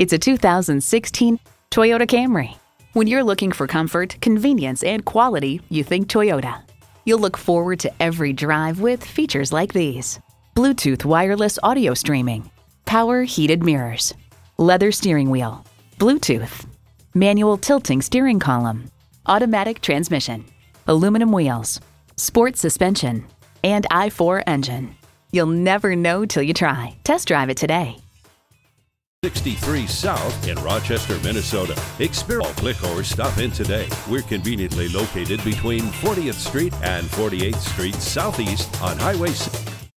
It's a 2016 Toyota Camry. When you're looking for comfort, convenience, and quality, you think Toyota. You'll look forward to every drive with features like these Bluetooth wireless audio streaming, power heated mirrors, leather steering wheel, Bluetooth, manual tilting steering column, automatic transmission, aluminum wheels, sport suspension, and i4 engine. You'll never know till you try. Test drive it today. 63 South in Rochester, Minnesota. Experience, click or stop in today. We're conveniently located between 40th Street and 48th Street Southeast on Highway 6.